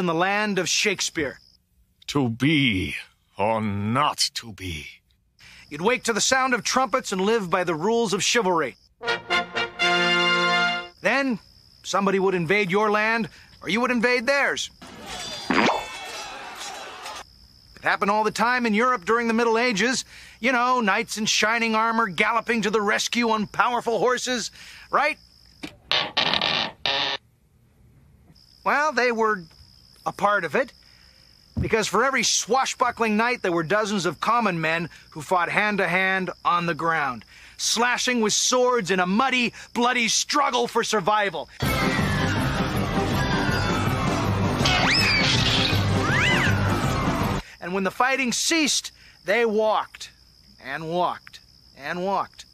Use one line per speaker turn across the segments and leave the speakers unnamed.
in the land of Shakespeare.
To be or not to be.
You'd wake to the sound of trumpets and live by the rules of chivalry. Then, somebody would invade your land, or you would invade theirs. It happened all the time in Europe during the Middle Ages. You know, knights in shining armor galloping to the rescue on powerful horses, right? Well, they were a part of it. Because for every swashbuckling knight, there were dozens of common men who fought hand to hand on the ground, slashing with swords in a muddy, bloody struggle for survival. And when the fighting ceased, they walked and walked and walked.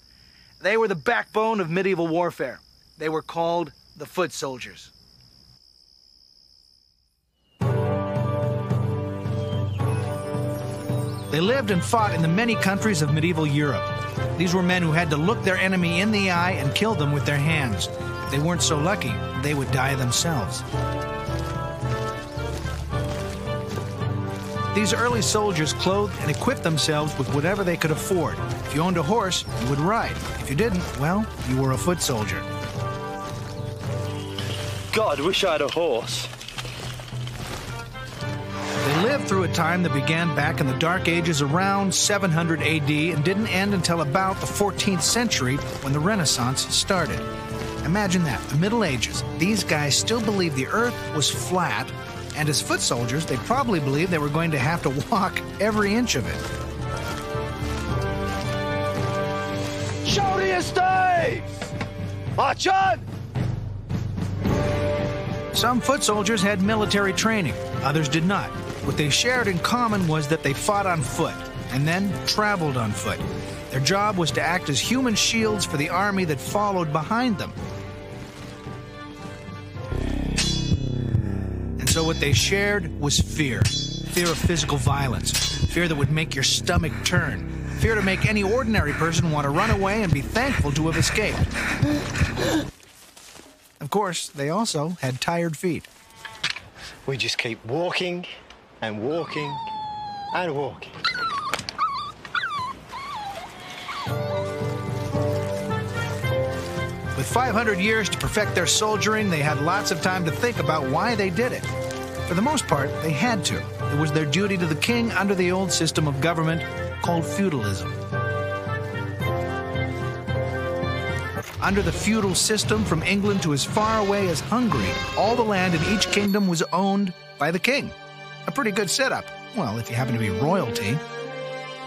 They were the backbone of medieval warfare. They were called the foot soldiers. They lived and fought in the many countries of medieval Europe. These were men who had to look their enemy in the eye and kill them with their hands. If they weren't so lucky, they would die themselves. These early soldiers clothed and equipped themselves with whatever they could afford. If you owned a horse, you would ride. If you didn't, well, you were a foot soldier.
God, wish I had a horse.
Lived through a time that began back in the Dark Ages around 700 AD and didn't end until about the 14th century when the Renaissance started. Imagine that, the Middle Ages. These guys still believed the earth was flat, and as foot soldiers, they probably believed they were going to have to walk every inch of it.
Show the estates! March on!
Some foot soldiers had military training, others did not. What they shared in common was that they fought on foot and then traveled on foot. Their job was to act as human shields for the army that followed behind them. And so what they shared was fear fear of physical violence, fear that would make your stomach turn, fear to make any ordinary person want to run away and be thankful to have escaped. Of course, they also had tired feet.
We just keep walking and walking and walking.
With 500 years to perfect their soldiering, they had lots of time to think about why they did it. For the most part, they had to. It was their duty to the king under the old system of government called feudalism. Under the feudal system, from England to as far away as Hungary, all the land in each kingdom was owned by the king. A pretty good setup, well, if you happen to be royalty.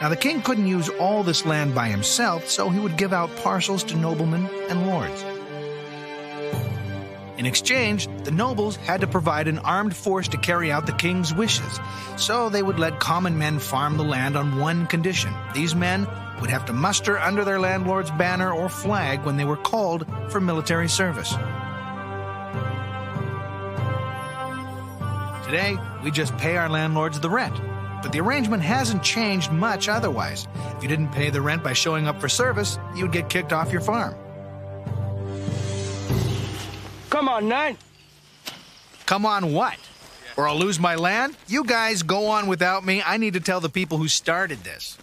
Now, the king couldn't use all this land by himself, so he would give out parcels to noblemen and lords. In exchange, the nobles had to provide an armed force to carry out the king's wishes, so they would let common men farm the land on one condition. These men would have to muster under their landlord's banner or flag when they were called for military service. Today, we just pay our landlords the rent. But the arrangement hasn't changed much otherwise. If you didn't pay the rent by showing up for service, you'd get kicked off your farm.
Come on, Nine.
Come on, what? Or I'll lose my land? You guys go on without me. I need to tell the people who started this.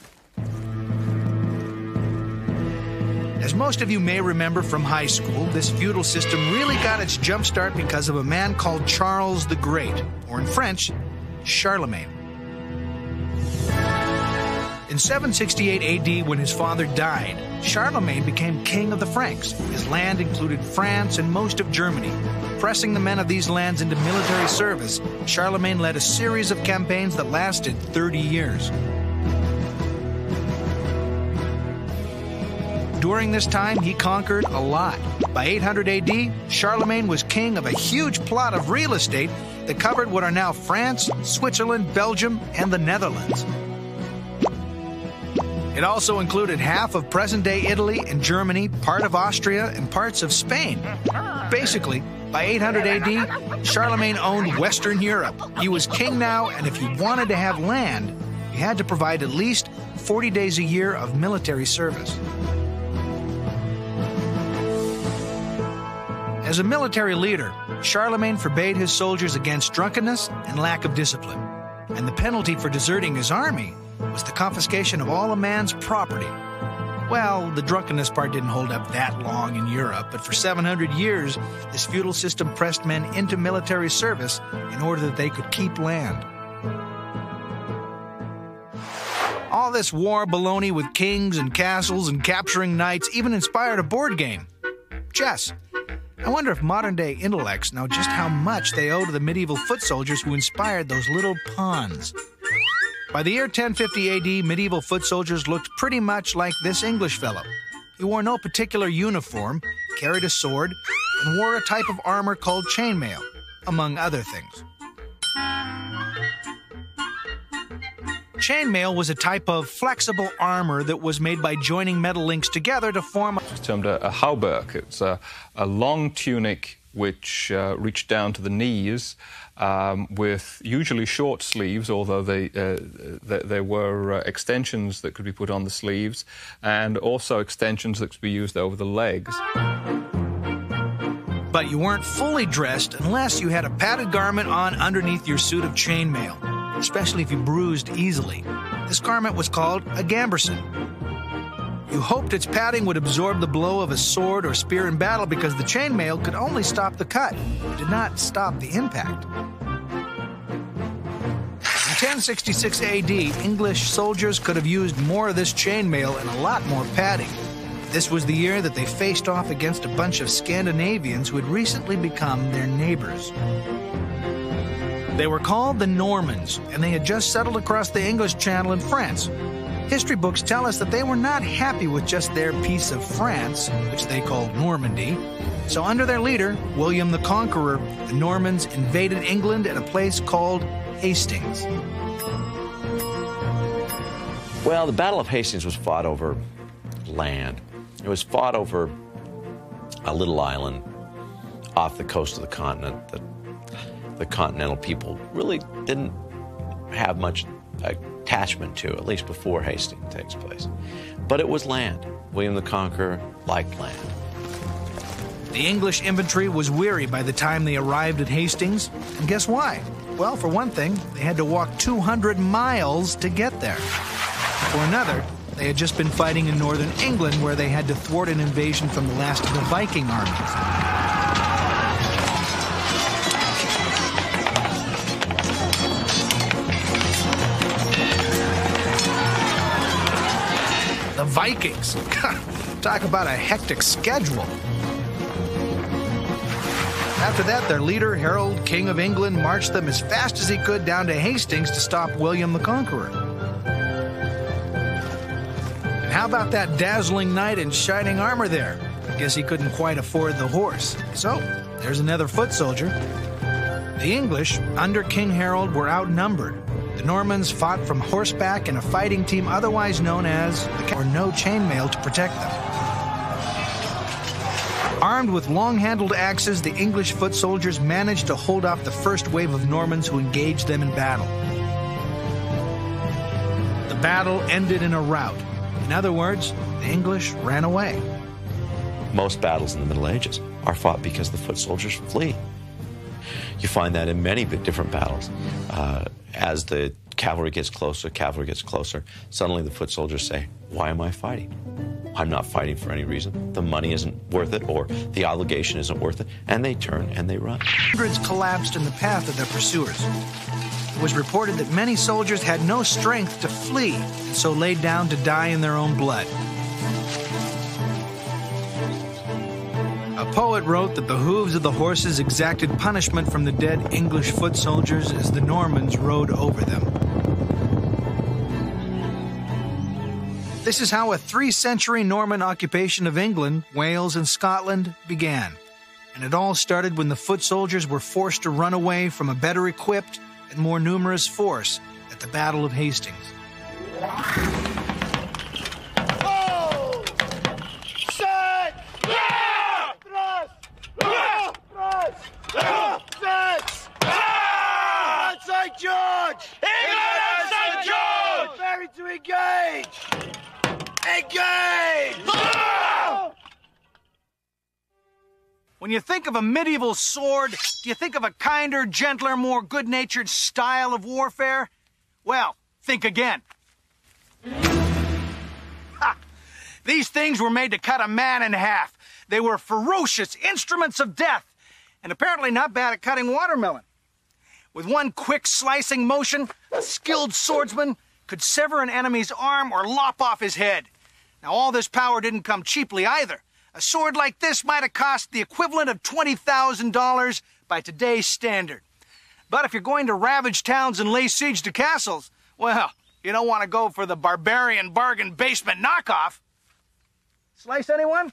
As most of you may remember from high school, this feudal system really got its jumpstart because of a man called Charles the Great, or in French, Charlemagne. In 768 AD, when his father died, Charlemagne became king of the Franks. His land included France and most of Germany. Pressing the men of these lands into military service, Charlemagne led a series of campaigns that lasted 30 years. During this time, he conquered a lot. By 800 AD, Charlemagne was king of a huge plot of real estate that covered what are now France, Switzerland, Belgium, and the Netherlands. It also included half of present day Italy and Germany, part of Austria, and parts of Spain. Basically, by 800 AD, Charlemagne owned Western Europe. He was king now, and if you wanted to have land, you had to provide at least 40 days a year of military service. As a military leader, Charlemagne forbade his soldiers against drunkenness and lack of discipline. And the penalty for deserting his army was the confiscation of all a man's property. Well, the drunkenness part didn't hold up that long in Europe, but for 700 years, this feudal system pressed men into military service in order that they could keep land. All this war baloney with kings and castles and capturing knights even inspired a board game chess. I wonder if modern day intellects know just how much they owe to the medieval foot soldiers who inspired those little pawns. By the year 1050 AD, medieval foot soldiers looked pretty much like this English fellow. He wore no particular uniform, carried a sword, and wore a type of armor called chainmail, among other things. Chainmail was a type of flexible armor that was made by joining metal links together to form.
It's termed a, a hauberk. It's a, a long tunic which uh, reached down to the knees, um, with usually short sleeves, although they, uh, th there were uh, extensions that could be put on the sleeves, and also extensions that could be used over the legs.
But you weren't fully dressed unless you had a padded garment on underneath your suit of chainmail especially if you bruised easily. This garment was called a gambeson. You hoped its padding would absorb the blow of a sword or spear in battle because the chainmail could only stop the cut, it did not stop the impact. In 1066 AD, English soldiers could have used more of this chainmail and a lot more padding. This was the year that they faced off against a bunch of Scandinavians who had recently become their neighbors. They were called the Normans, and they had just settled across the English Channel in France. History books tell us that they were not happy with just their piece of France, which they called Normandy. So, under their leader, William the Conqueror, the Normans invaded England at a place called Hastings.
Well, the Battle of Hastings was fought over land. It was fought over a little island off the coast of the continent that the continental people really didn't have much attachment to, at least before Hastings takes place. But it was land. William the Conqueror liked land.
The English infantry was weary by the time they arrived at Hastings. And guess why? Well, for one thing, they had to walk 200 miles to get there. For another, they had just been fighting in northern England where they had to thwart an invasion from the last of the Viking armies. Vikings. Talk about a hectic schedule. After that, their leader, Harold, King of England, marched them as fast as he could down to Hastings to stop William the Conqueror. And how about that dazzling knight in shining armor there? I guess he couldn't quite afford the horse. So, there's another foot soldier. The English, under King Harold, were outnumbered. The Normans fought from horseback in a fighting team otherwise known as or no chainmail to protect them. Armed with long-handled axes, the English foot soldiers managed to hold off the first wave of Normans who engaged them in battle. The battle ended in a rout. In other words, the English ran away.
Most battles in the Middle Ages are fought because the foot soldiers flee. You find that in many different battles. Uh, as the cavalry gets closer, cavalry gets closer, suddenly the foot soldiers say, Why am I fighting? I'm not fighting for any reason. The money isn't worth it, or the obligation isn't worth it. And they turn and they run.
Hundreds collapsed in the path of their pursuers. It was reported that many soldiers had no strength to flee, so laid down to die in their own blood. Poet wrote that the hooves of the horses exacted punishment from the dead English foot soldiers as the Normans rode over them. This is how a three century Norman occupation of England, Wales, and Scotland began. And it all started when the foot soldiers were forced to run away from a better equipped and more numerous force at the Battle of Hastings. Engage! Ah! When you think of a medieval sword, do you think of a kinder, gentler, more good natured style of warfare? Well, think again. Ha! These things were made to cut a man in half. They were ferocious instruments of death, and apparently not bad at cutting watermelon. With one quick slicing motion, a skilled swordsman could sever an enemy's arm or lop off his head. Now, all this power didn't come cheaply either. A sword like this might have cost the equivalent of $20,000 by today's standard. But if you're going to ravage towns and lay siege to castles, well, you don't want to go for the barbarian bargain basement knockoff. Slice anyone?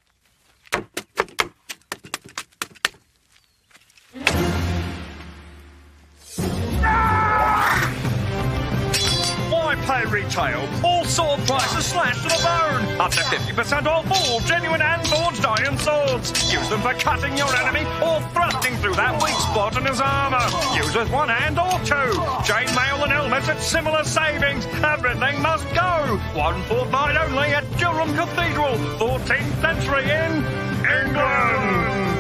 Pay retail? All sword prices slashed to the bone. Up to 50% off all genuine and forged iron swords. Use them for cutting your enemy or thrusting through that weak spot in his armor. Use with one hand or two. Chainmail and helmets at similar savings. Everything must go. One fortnight only at Durham Cathedral, 14th century in England.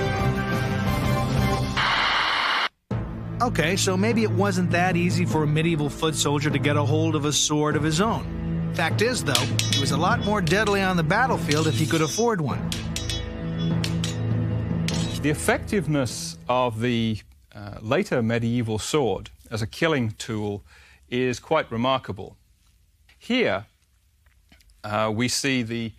Okay, so maybe it wasn't that easy for a medieval foot soldier to get a hold of a sword of his own. Fact is, though, he was a lot more deadly on the battlefield if he could afford one.
The effectiveness of the uh, later medieval sword as a killing tool is quite remarkable. Here, uh, we see the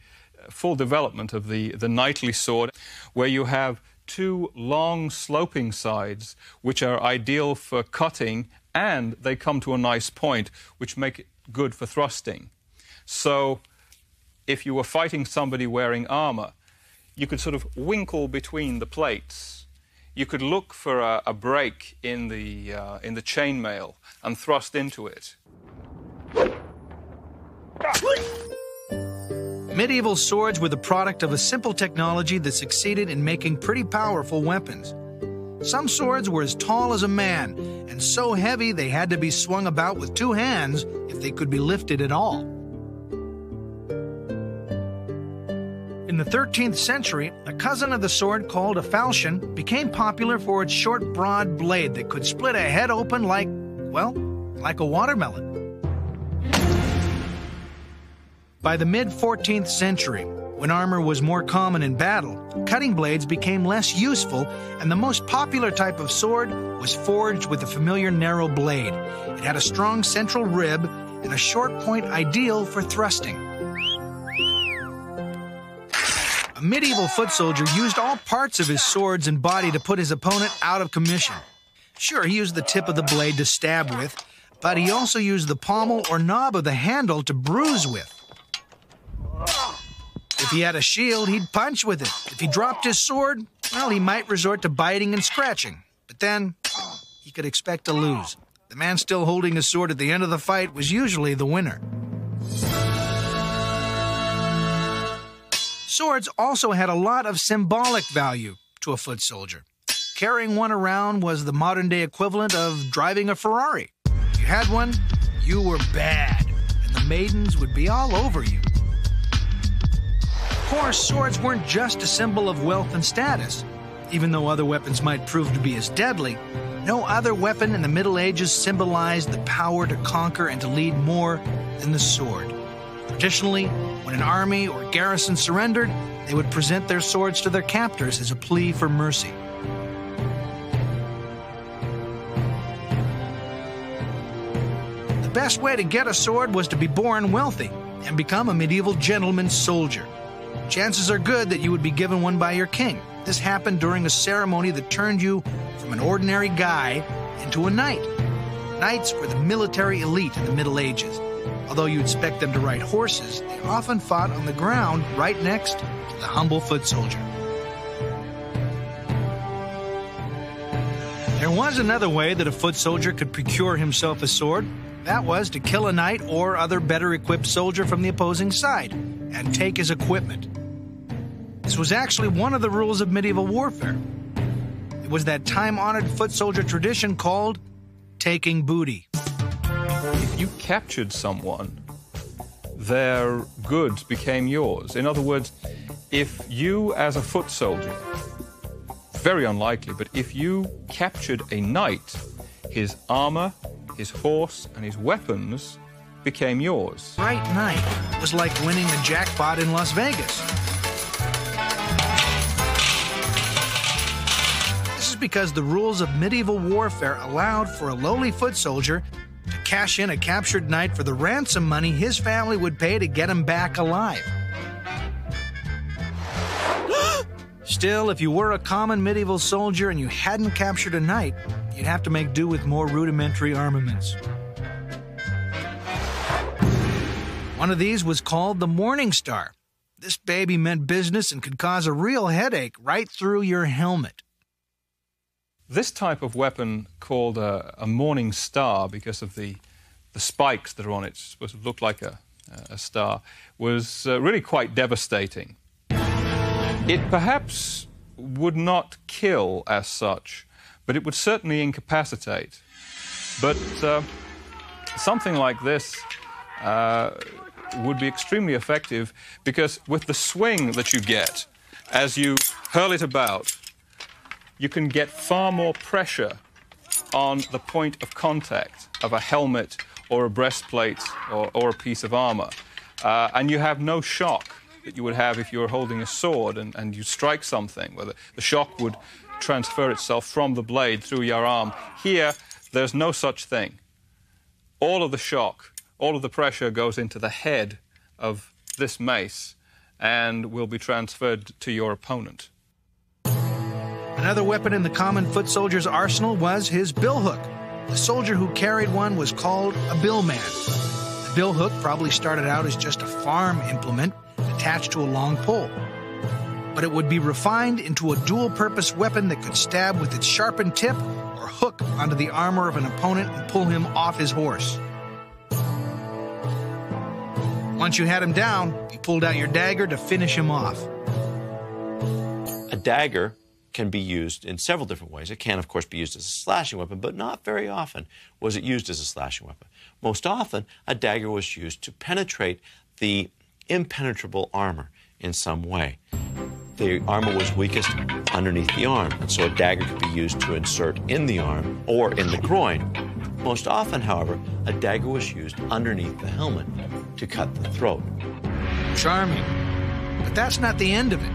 full development of the, the knightly sword, where you have two long sloping sides, which are ideal for cutting, and they come to a nice point, which make it good for thrusting. So, if you were fighting somebody wearing armor, you could sort of winkle between the plates. You could look for a, a break in the, uh, in the chainmail and thrust into it.
Medieval swords were the product of a simple technology that succeeded in making pretty powerful weapons. Some swords were as tall as a man and so heavy they had to be swung about with two hands if they could be lifted at all. In the 13th century, a cousin of the sword called a falchion became popular for its short, broad blade that could split a head open like, well, like a watermelon. By the mid 14th century, when armor was more common in battle, cutting blades became less useful, and the most popular type of sword was forged with a familiar narrow blade. It had a strong central rib and a short point ideal for thrusting. A medieval foot soldier used all parts of his swords and body to put his opponent out of commission. Sure, he used the tip of the blade to stab with, but he also used the pommel or knob of the handle to bruise with. If he had a shield, he'd punch with it. If he dropped his sword, well, he might resort to biting and scratching. But then, he could expect to lose. The man still holding his sword at the end of the fight was usually the winner. Swords also had a lot of symbolic value to a foot soldier. Carrying one around was the modern day equivalent of driving a Ferrari. If you had one, you were bad, and the maidens would be all over you. Course, swords weren't just a symbol of wealth and status. Even though other weapons might prove to be as deadly, no other weapon in the Middle Ages symbolized the power to conquer and to lead more than the sword. Traditionally, when an army or garrison surrendered, they would present their swords to their captors as a plea for mercy. The best way to get a sword was to be born wealthy and become a medieval gentleman soldier. Chances are good that you would be given one by your king. This happened during a ceremony that turned you from an ordinary guy into a knight. Knights were the military elite in the Middle Ages. Although you expect them to ride horses, they often fought on the ground right next to the humble foot soldier. There was another way that a foot soldier could procure himself a sword. That was to kill a knight or other better equipped soldier from the opposing side and take his equipment. This was actually one of the rules of medieval warfare. It was that time honored foot soldier tradition called taking booty.
If you captured someone, their goods became yours. In other words, if you as a foot soldier very unlikely, but if you captured a knight, his armor, his horse, and his weapons became yours.
Right knight was like winning a jackpot in Las Vegas. This is because the rules of medieval warfare allowed for a lowly foot soldier to cash in a captured knight for the ransom money his family would pay to get him back alive. Still, if you were a common medieval soldier and you hadn't captured a knight, you'd have to make do with more rudimentary armaments. One of these was called the Morning Star. This baby meant business and could cause a real headache right through your helmet.
This type of weapon, called a, a morning star because of the, the spikes that are on it, supposed to look like a, a star, was uh, really quite devastating. It perhaps would not kill as such, but it would certainly incapacitate. But uh, something like this uh, would be extremely effective because with the swing that you get as you hurl it about, you can get far more pressure on the point of contact of a helmet or a breastplate or, or a piece of armor. Uh, and you have no shock that you would have if you were holding a sword and, and you strike something, where the, the shock would transfer itself from the blade through your arm. Here, there's no such thing. All of the shock, all of the pressure goes into the head of this mace and will be transferred to your opponent.
Another weapon in the common foot soldier's arsenal was his billhook. The soldier who carried one was called a billman. The billhook probably started out as just a farm implement attached to a long pole. But it would be refined into a dual purpose weapon that could stab with its sharpened tip or hook onto the armor of an opponent and pull him off his horse. Once you had him down, you pulled out your dagger to finish him off.
A dagger can be used in several different ways. It can, of course, be used as a slashing weapon, but not very often was it used as a slashing weapon. Most often, a dagger was used to penetrate the impenetrable armor in some way. The armor was weakest underneath the arm, and so a dagger could be used to insert in the arm or in the groin. Most often, however, a dagger was used underneath the helmet to cut the throat.
Charming. But that's not the end of it.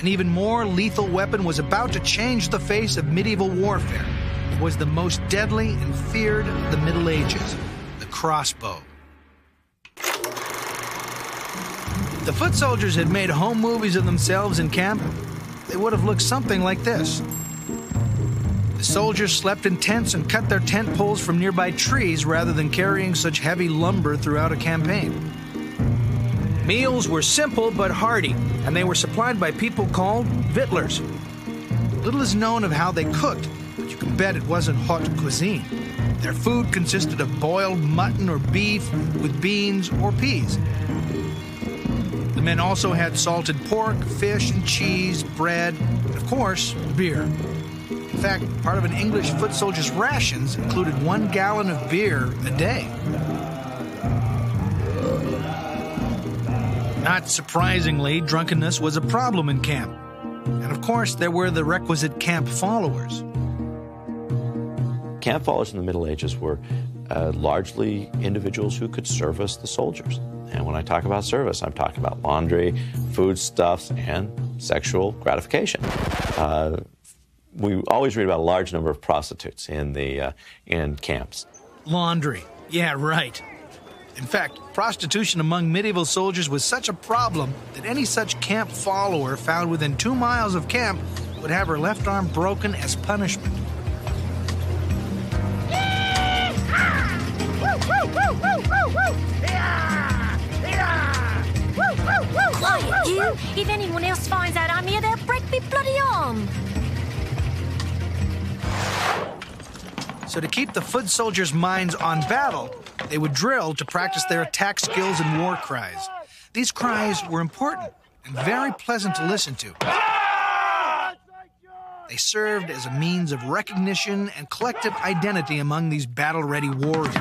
An even more lethal weapon was about to change the face of medieval warfare. It was the most deadly and feared of the Middle Ages the crossbow. The foot soldiers had made home movies of themselves in camp, they would have looked something like this. The soldiers slept in tents and cut their tent poles from nearby trees rather than carrying such heavy lumber throughout a campaign. Meals were simple but hearty, and they were supplied by people called vittlers. Little is known of how they cooked, but you can bet it wasn't haute cuisine. Their food consisted of boiled mutton or beef with beans or peas. The men also had salted pork, fish, and cheese, bread, and of course, beer. In fact, part of an English foot soldier's rations included one gallon of beer a day. Not surprisingly, drunkenness was a problem in camp. And of course, there were the requisite camp followers.
Camp followers in the Middle Ages were uh, largely individuals who could service the soldiers. And when I talk about service, I'm talking about laundry, foodstuffs, and sexual gratification. Uh, we always read about a large number of prostitutes in the uh, in camps.
Laundry, yeah, right. In fact, prostitution among medieval soldiers was such a problem that any such camp follower found within two miles of camp would have her left arm broken as punishment.
If anyone else finds out I'm here, they'll break me bloody arm.
So, to keep the foot soldiers' minds on battle, they would drill to practice their attack skills and war cries. These cries were important and very pleasant to listen to. They served as a means of recognition and collective identity among these battle ready warriors.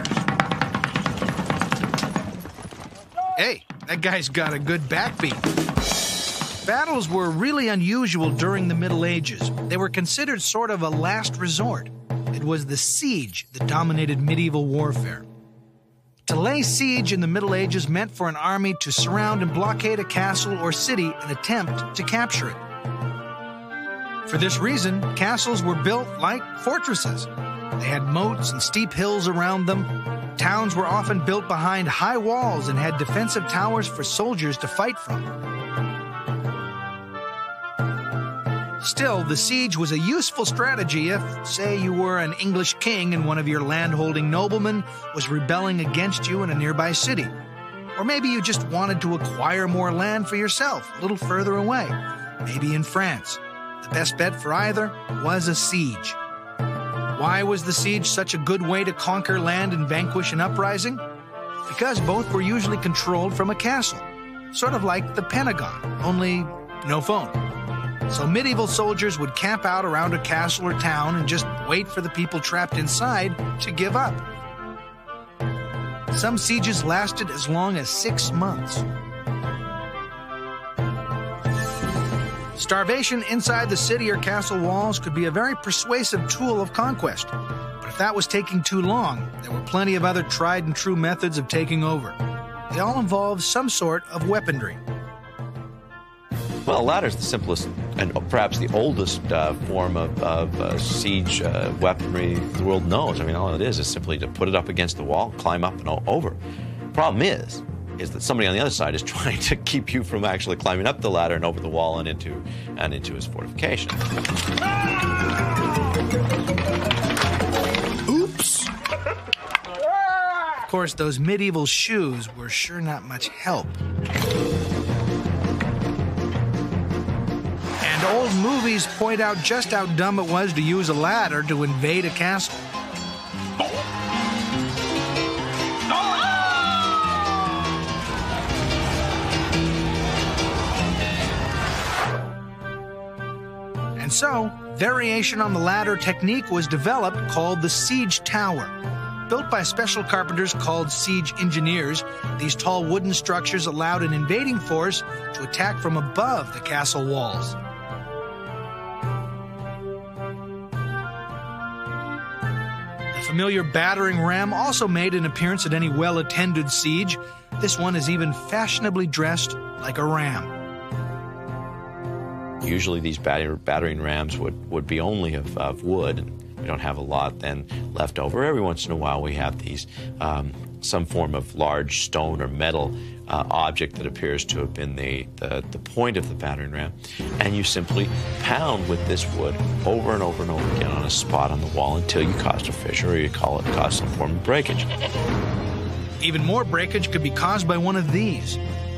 Hey, that guy's got a good backbeat. Battles were really unusual during the Middle Ages. They were considered sort of a last resort. It was the siege that dominated medieval warfare. To lay siege in the Middle Ages meant for an army to surround and blockade a castle or city and attempt to capture it. For this reason, castles were built like fortresses. They had moats and steep hills around them. Towns were often built behind high walls and had defensive towers for soldiers to fight from. Still, the siege was a useful strategy if, say, you were an English king and one of your landholding noblemen was rebelling against you in a nearby city. Or maybe you just wanted to acquire more land for yourself, a little further away, maybe in France. The best bet for either was a siege. Why was the siege such a good way to conquer land and vanquish an uprising? Because both were usually controlled from a castle, sort of like the Pentagon, only no phone. So medieval soldiers would camp out around a castle or town and just wait for the people trapped inside to give up. Some sieges lasted as long as six months. Starvation inside the city or castle walls could be a very persuasive tool of conquest. But if that was taking too long, there were plenty of other tried and true methods of taking over. They all involved some sort of weaponry.
Well, a ladder is the simplest and perhaps the oldest uh, form of, of uh, siege uh, weaponry the world knows. I mean, all it is is simply to put it up against the wall, climb up and over. Problem is, is that somebody on the other side is trying to keep you from actually climbing up the ladder and over the wall and into and into his fortification.
Oops! Of course, those medieval shoes were sure not much help. Movies point out just how dumb it was to use a ladder to invade a castle. And so, variation on the ladder technique was developed called the siege tower. Built by special carpenters called siege engineers, these tall wooden structures allowed an invading force to attack from above the castle walls. Familiar battering ram also made an appearance at any well attended siege. This one is even fashionably dressed like a ram.
Usually, these batter- battering rams would, would be only of, of wood. We don't have a lot then left over. Every once in a while, we have these um, some form of large stone or metal uh, object that appears to have been the, the, the point of the battering ram. And you simply pound with this wood over and over and over again on a spot on the wall until you cause a fissure or you call it cause some form of breakage.
Even more breakage could be caused by one of these.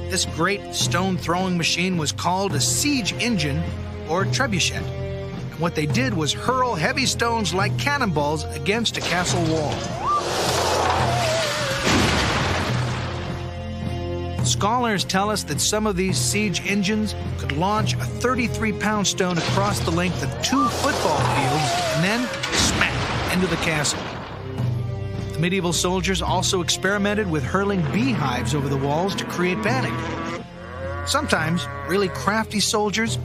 This great stone throwing machine was called a siege engine or trebuchet. And what they did was hurl heavy stones like cannonballs against a castle wall. Scholars tell us that some of these siege engines could launch a 33 pound stone across the length of two football fields and then smack into the castle. The medieval soldiers also experimented with hurling beehives over the walls to create panic. Sometimes, really crafty soldiers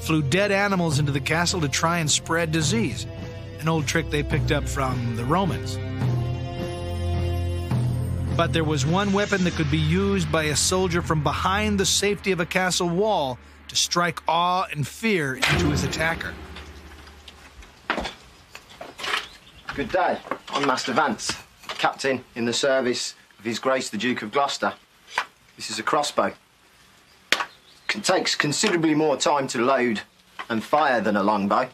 flew dead animals into the castle to try and spread disease, an old trick they picked up from the Romans. But there was one weapon that could be used by a soldier from behind the safety of a castle wall to strike awe and fear into his attacker.
Good day. I'm Master Vance, captain in the service of His Grace the Duke of Gloucester. This is a crossbow. It takes considerably more time to load and fire than a longbow.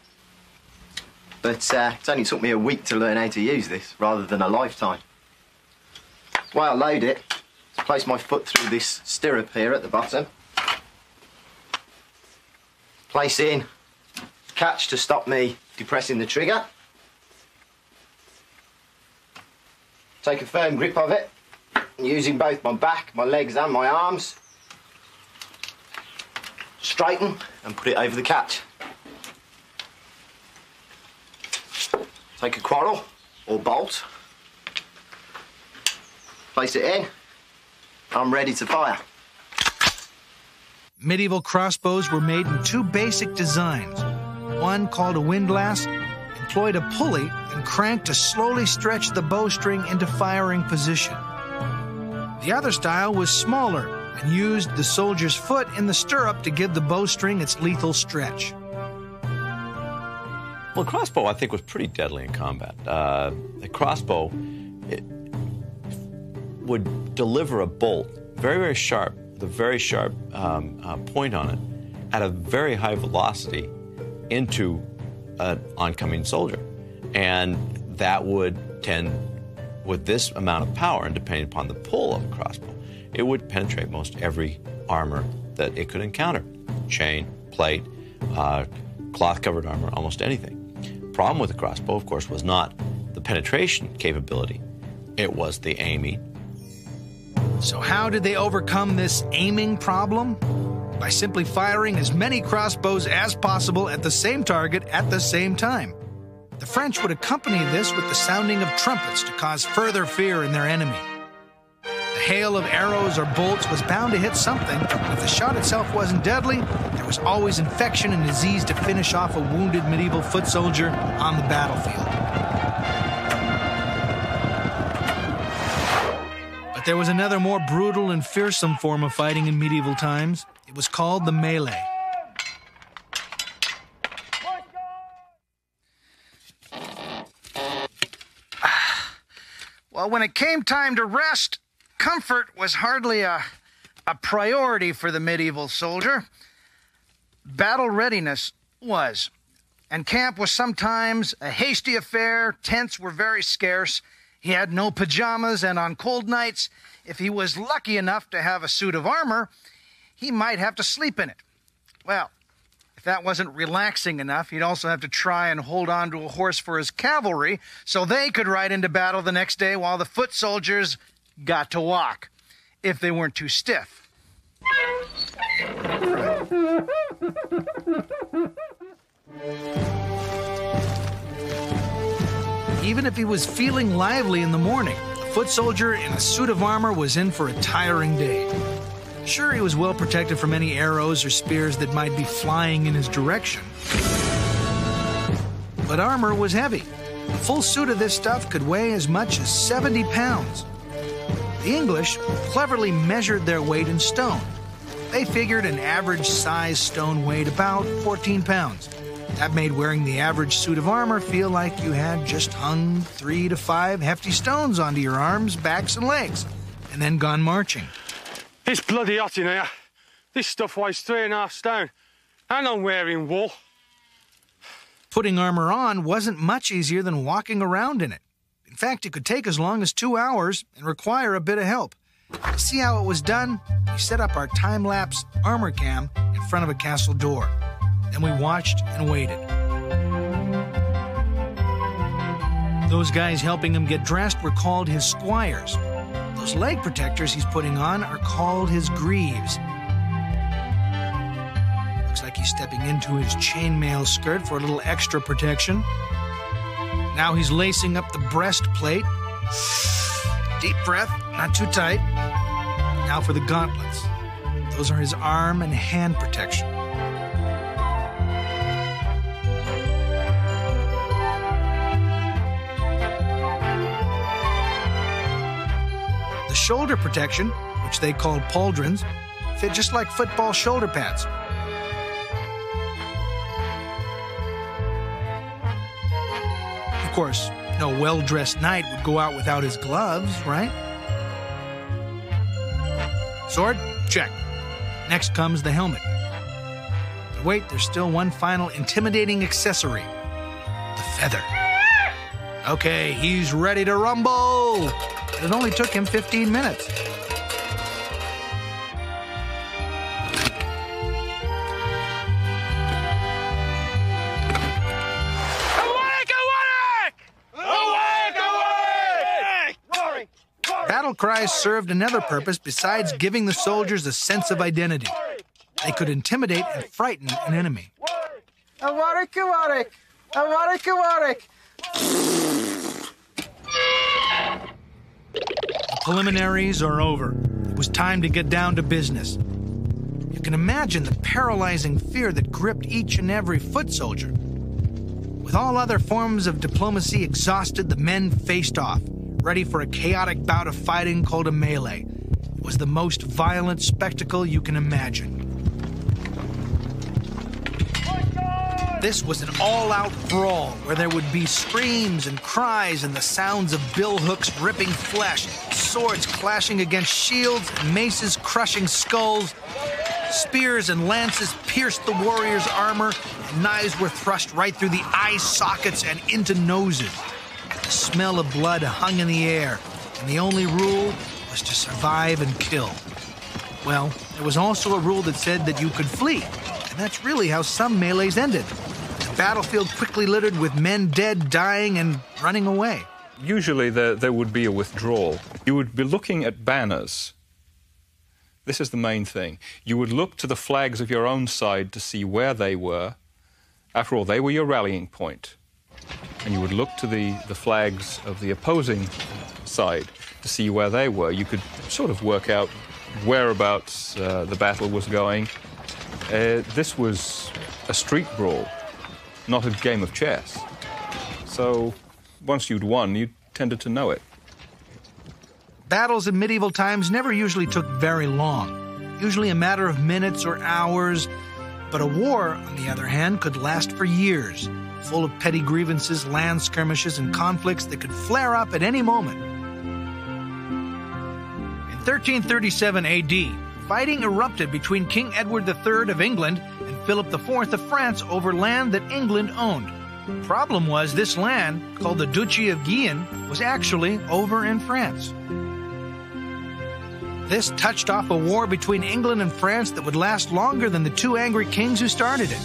But uh, it only took me a week to learn how to use this rather than a lifetime. The way I load it, is place my foot through this stirrup here at the bottom. Place in catch to stop me depressing the trigger. Take a firm grip of it, using both my back, my legs and my arms. Straighten and put it over the catch. Take a quarrel or bolt. Place it in. I'm ready to fire.
medieval crossbows were made in two basic designs. One, called a windlass, employed a pulley and crank to slowly stretch the bowstring into firing position. The other style was smaller and used the soldier's foot in the stirrup to give the bowstring its lethal stretch.
Well, crossbow, I think, was pretty deadly in combat. Uh, the crossbow it would deliver a bolt, very, very sharp, with a very sharp um, uh, point on it, at a very high velocity into an oncoming soldier. And that would tend, with this amount of power, and depending upon the pull of a crossbow, it would penetrate most every armor that it could encounter chain, plate, uh, cloth covered armor, almost anything. Problem with the crossbow, of course, was not the penetration capability, it was the aiming.
So, how did they overcome this aiming problem? By simply firing as many crossbows as possible at the same target at the same time. The French would accompany this with the sounding of trumpets to cause further fear in their enemy. The hail of arrows or bolts was bound to hit something, if the shot itself wasn't deadly, there was always infection and disease to finish off a wounded medieval foot soldier on the battlefield. But there was another more brutal and fearsome form of fighting in medieval times. It was called the melee. Well, when it came time to rest, comfort was hardly a, a priority for the medieval soldier. Battle readiness was. And camp was sometimes a hasty affair, tents were very scarce. He had no pajamas, and on cold nights, if he was lucky enough to have a suit of armor, he might have to sleep in it. Well, if that wasn't relaxing enough, he'd also have to try and hold on to a horse for his cavalry so they could ride into battle the next day while the foot soldiers got to walk, if they weren't too stiff. Even if he was feeling lively in the morning, a foot soldier in a suit of armor was in for a tiring day. Sure, he was well protected from any arrows or spears that might be flying in his direction. But armor was heavy. A full suit of this stuff could weigh as much as 70 pounds. The English cleverly measured their weight in stone. They figured an average size stone weighed about 14 pounds. That made wearing the average suit of armor feel like you had just hung three to five hefty stones onto your arms, backs, and legs, and then gone marching.
It's bloody hot in here. This stuff weighs three and a half stone. And I'm wearing wool.
Putting armor on wasn't much easier than walking around in it. In fact, it could take as long as two hours and require a bit of help. To see how it was done, we set up our time lapse armor cam in front of a castle door. Then we watched and waited. Those guys helping him get dressed were called his squires. Those leg protectors he's putting on are called his greaves. Looks like he's stepping into his chainmail skirt for a little extra protection. Now he's lacing up the breastplate. Deep breath, not too tight. Now for the gauntlets. Those are his arm and hand protection. Shoulder protection, which they called pauldrons, fit just like football shoulder pads. Of course, no well dressed knight would go out without his gloves, right? Sword? Check. Next comes the helmet. But wait, there's still one final intimidating accessory the feather. Okay, he's ready to rumble! It only took him 15 minutes. Battle cries served another purpose besides giving the soldiers a sense of identity. They could intimidate and frighten an enemy.
Warwick, Warwick, Warwick, Warwick.
Preliminaries are over. It was time to get down to business. You can imagine the paralyzing fear that gripped each and every foot soldier. With all other forms of diplomacy exhausted, the men faced off, ready for a chaotic bout of fighting called a melee. It was the most violent spectacle you can imagine. This was an all out brawl where there would be screams and cries and the sounds of bill hooks ripping flesh, swords clashing against shields, maces crushing skulls. Spears and lances pierced the warrior's armor, and knives were thrust right through the eye sockets and into noses. The smell of blood hung in the air, and the only rule was to survive and kill. Well, there was also a rule that said that you could flee, and that's really how some melees ended. The battlefield quickly littered with men dead, dying, and running away.
Usually there, there would be a withdrawal. You would be looking at banners. This is the main thing. You would look to the flags of your own side to see where they were. After all, they were your rallying point. And you would look to the, the flags of the opposing side to see where they were. You could sort of work out whereabouts uh, the battle was going. Uh, this was a street brawl, not a game of chess. So once you'd won, you tended to know it.
Battles in medieval times never usually took very long, usually a matter of minutes or hours. But a war, on the other hand, could last for years, full of petty grievances, land skirmishes, and conflicts that could flare up at any moment. In 1337 AD, fighting erupted between King Edward III of England and Philip IV of France over land that England owned. Problem was, this land, called the Duchy of Guienne, was actually over in France. This touched off a war between England and France that would last longer than the two angry kings who started it.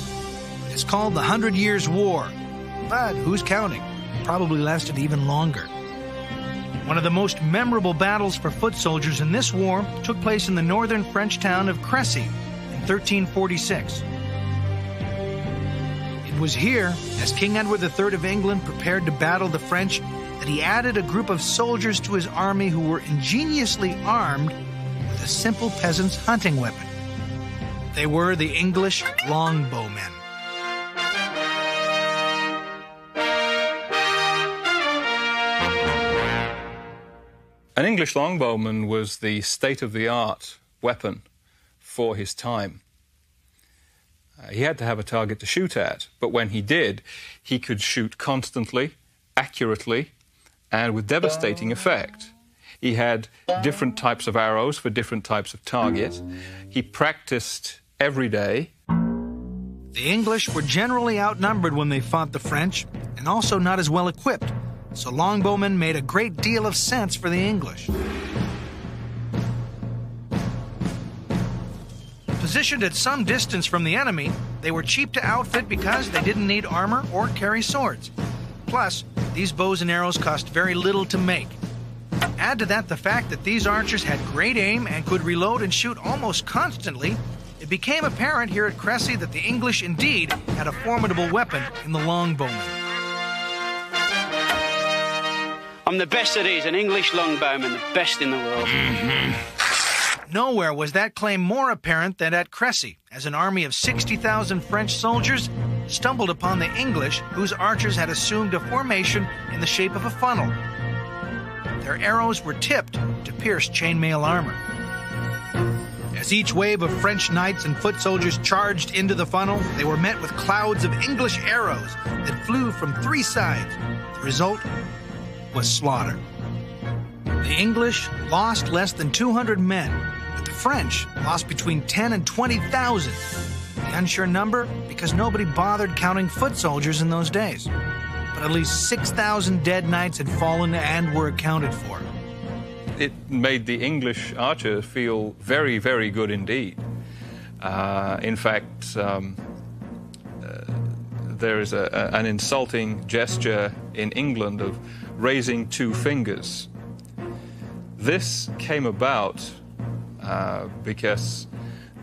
It's called the Hundred Years' War. But who's counting? It probably lasted even longer. One of the most memorable battles for foot soldiers in this war took place in the northern French town of Crécy in 1346. It was here, as King Edward III of England prepared to battle the French, that he added a group of soldiers to his army who were ingeniously armed with a simple peasant's hunting weapon. They were the English longbowmen.
An English longbowman was the state of the art weapon for his time. Uh, he had to have a target to shoot at, but when he did, he could shoot constantly, accurately, and with devastating effect. He had different types of arrows for different types of target. He practiced every day.
The English were generally outnumbered when they fought the French, and also not as well equipped, so longbowmen made a great deal of sense for the English. Positioned at some distance from the enemy, they were cheap to outfit because they didn't need armor or carry swords. Plus, these bows and arrows cost very little to make. Add to that the fact that these archers had great aim and could reload and shoot almost constantly, it became apparent here at Crécy that the English indeed had a formidable weapon in the longbowman.
I'm the best of these, an English longbowman, the best in the world. Mm-hmm.
Nowhere was that claim more apparent than at Crécy, as an army of 60,000 French soldiers stumbled upon the English, whose archers had assumed a formation in the shape of a funnel. Their arrows were tipped to pierce chainmail armor. As each wave of French knights and foot soldiers charged into the funnel, they were met with clouds of English arrows that flew from three sides. The result was slaughter. The English lost less than 200 men, but the French lost between 10 and 20,000. The unsure number because nobody bothered counting foot soldiers in those days. But at least 6,000 dead knights had fallen and were accounted for.
It made the English archer feel very, very good indeed. Uh, in fact, um, uh, there is a, a, an insulting gesture in England of raising two fingers. This came about uh, because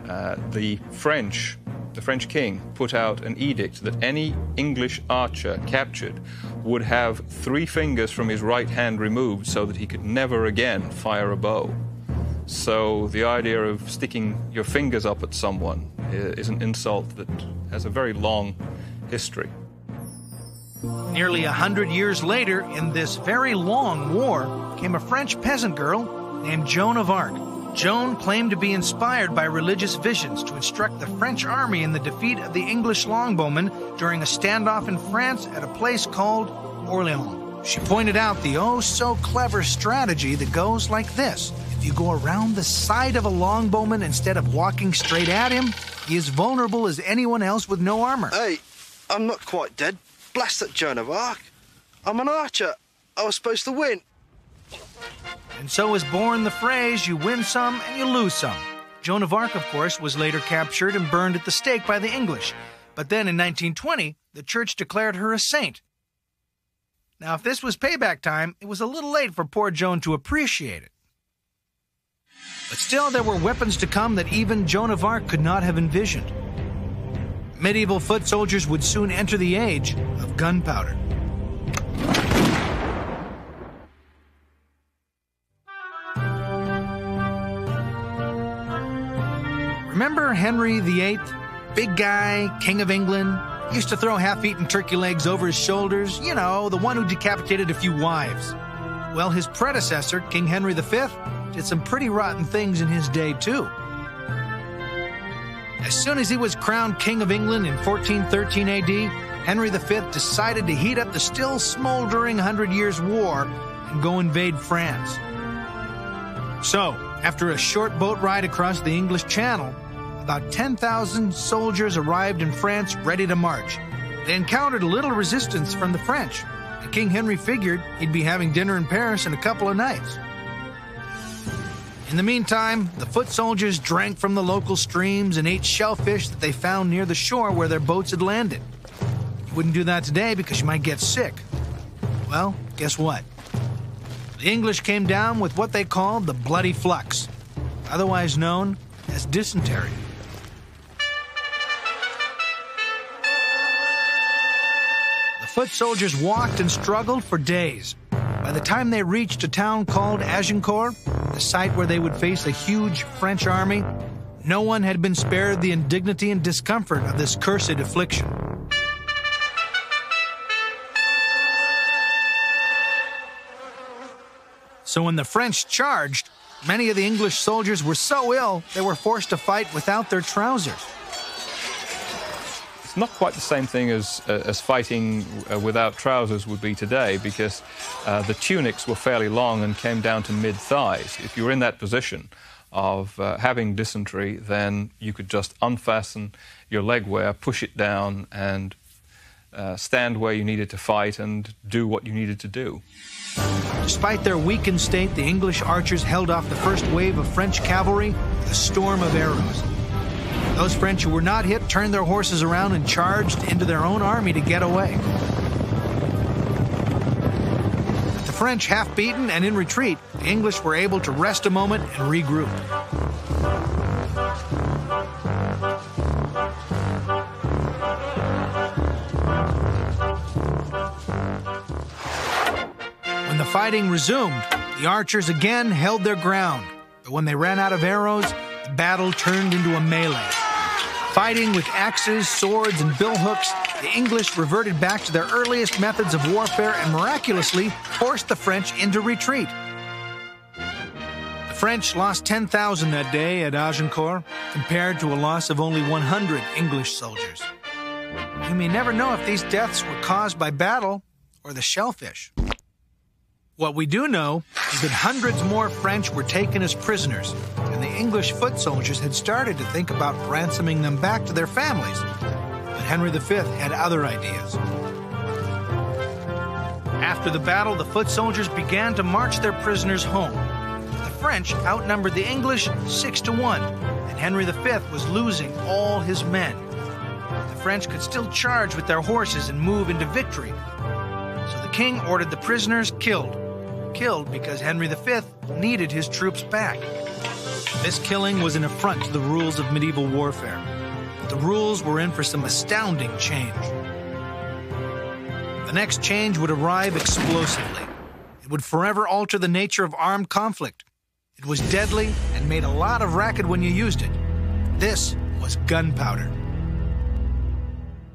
uh, the French, the French king, put out an edict that any English archer captured would have three fingers from his right hand removed so that he could never again fire a bow. So the idea of sticking your fingers up at someone is an insult that has a very long history.
Nearly a hundred years later, in this very long war, came a French peasant girl named Joan of Arc. Joan claimed to be inspired by religious visions to instruct the French army in the defeat of the English longbowmen during a standoff in France at a place called Orleans. She pointed out the oh so clever strategy that goes like this. If you go around the side of a longbowman instead of walking straight at him, he is vulnerable as anyone else with no armor.
Hey, I'm not quite dead. Blast that Joan of Arc. I'm an archer. I was supposed to win.
And so is born the phrase you win some and you lose some. Joan of Arc, of course, was later captured and burned at the stake by the English. But then in 1920, the church declared her a saint. Now, if this was payback time, it was a little late for poor Joan to appreciate it. But still, there were weapons to come that even Joan of Arc could not have envisioned. Medieval foot soldiers would soon enter the age of gunpowder. Remember Henry VIII? Big guy, King of England, used to throw half eaten turkey legs over his shoulders. You know, the one who decapitated a few wives. Well, his predecessor, King Henry V, did some pretty rotten things in his day, too. As soon as he was crowned King of England in 1413 AD, Henry V decided to heat up the still smoldering Hundred Years' War and go invade France. So, after a short boat ride across the English Channel, about 10,000 soldiers arrived in France ready to march. They encountered a little resistance from the French, and King Henry figured he'd be having dinner in Paris in a couple of nights. In the meantime, the foot soldiers drank from the local streams and ate shellfish that they found near the shore where their boats had landed. You wouldn't do that today because you might get sick. Well, guess what? The English came down with what they called the bloody flux, otherwise known as dysentery. The foot soldiers walked and struggled for days. By the time they reached a town called Agincourt, the site where they would face a huge French army, no one had been spared the indignity and discomfort of this cursed affliction. So when the French charged, many of the English soldiers were so ill they were forced to fight without their trousers.
Not quite the same thing as, uh, as fighting uh, without trousers would be today because uh, the tunics were fairly long and came down to mid thighs. If you were in that position of uh, having dysentery, then you could just unfasten your leg wear, push it down, and uh, stand where you needed to fight and do what you needed to do.
Despite their weakened state, the English archers held off the first wave of French cavalry with a storm of arrows. Those French who were not hit turned their horses around and charged into their own army to get away. With the French half beaten and in retreat, the English were able to rest a moment and regroup. When the fighting resumed, the archers again held their ground. But when they ran out of arrows, the battle turned into a melee. Fighting with axes, swords, and billhooks, the English reverted back to their earliest methods of warfare and miraculously forced the French into retreat. The French lost 10,000 that day at Agincourt, compared to a loss of only 100 English soldiers. You may never know if these deaths were caused by battle or the shellfish. What we do know is that hundreds more French were taken as prisoners, and the English foot soldiers had started to think about ransoming them back to their families. But Henry V had other ideas. After the battle, the foot soldiers began to march their prisoners home. The French outnumbered the English six to one, and Henry V was losing all his men. The French could still charge with their horses and move into victory. So the king ordered the prisoners killed killed because Henry V needed his troops back. This killing was an affront to the rules of medieval warfare. But the rules were in for some astounding change. The next change would arrive explosively. It would forever alter the nature of armed conflict. It was deadly and made a lot of racket when you used it. This was gunpowder.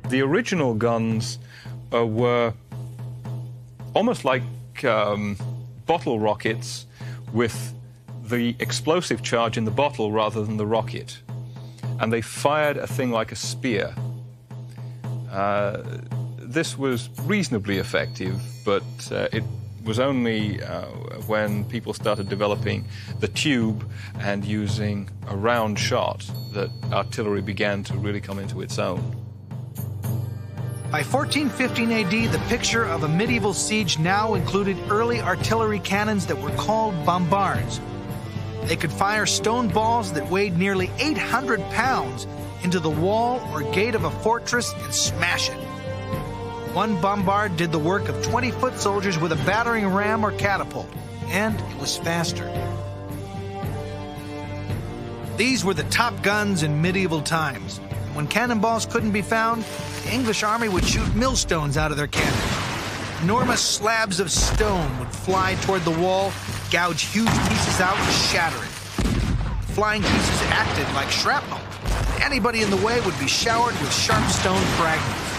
The original guns uh, were almost like um, bottle rockets with the explosive charge in the bottle rather than the rocket. And they fired a thing like a spear. Uh, this was reasonably effective, but uh, it was only uh, when people started developing the tube and using a round shot that artillery began to really come into its own.
By 1415 AD, the picture of a medieval siege now included early artillery cannons that were called bombards. They could fire stone balls that weighed nearly 800 pounds into the wall or gate of a fortress and smash it. One bombard did the work of 20 foot soldiers with a battering ram or catapult, and it was faster. These were the top guns in medieval times. When cannonballs couldn't be found, the English army would shoot millstones out of their cannon. Enormous slabs of stone would fly toward the wall, gouge huge pieces out, and shatter it. The flying pieces acted like shrapnel. Anybody in the way would be showered with sharp stone fragments.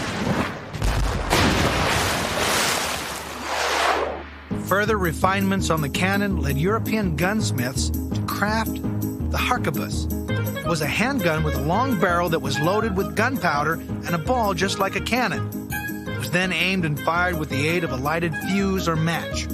Further refinements on the cannon led European gunsmiths to craft the harquebus. Was a handgun with a long barrel that was loaded with gunpowder and a ball just like a cannon. It was then aimed and fired with the aid of a lighted fuse or match.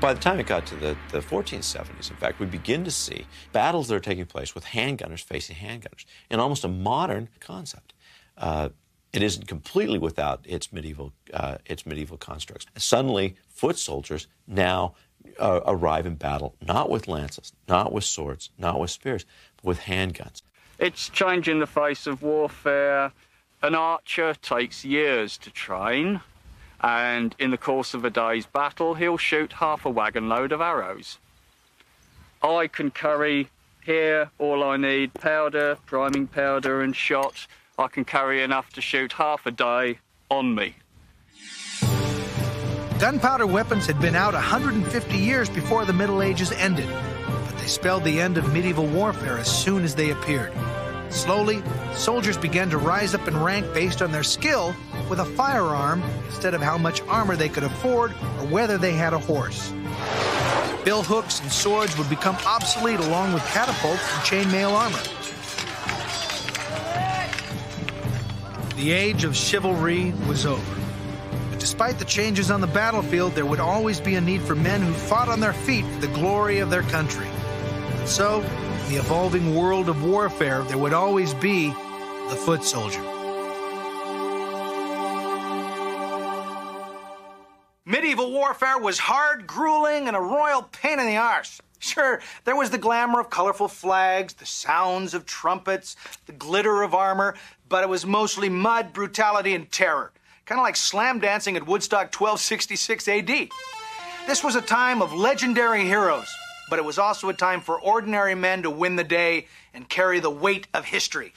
By the time it got to the, the 1470s, in fact, we begin to see battles that are taking place with handgunners facing handgunners in almost a modern concept. Uh, it isn't completely without its medieval, uh, its medieval constructs. Suddenly, foot soldiers now uh, arrive in battle not with lances, not with swords, not with spears, but with handguns.
It's changing the face of warfare. An archer takes years to train, and in the course of a day's battle, he'll shoot half a wagon load of arrows. I can carry here all I need powder, priming powder, and shot. I can carry enough to shoot half a day on me.
Gunpowder weapons had been out 150 years before the Middle Ages ended, but they spelled the end of medieval warfare as soon as they appeared. Slowly, soldiers began to rise up in rank based on their skill with a firearm instead of how much armor they could afford or whether they had a horse. Bill hooks and swords would become obsolete along with catapults and chainmail armor. The age of chivalry was over. But despite the changes on the battlefield, there would always be a need for men who fought on their feet for the glory of their country. So, in the evolving world of warfare, there would always be the foot soldier. warfare was hard, grueling, and a royal pain in the arse. Sure, there was the glamour of colorful flags, the sounds of trumpets, the glitter of armor, but it was mostly mud, brutality, and terror. Kind of like slam dancing at Woodstock 1266 AD. This was a time of legendary heroes, but it was also a time for ordinary men to win the day and carry the weight of history.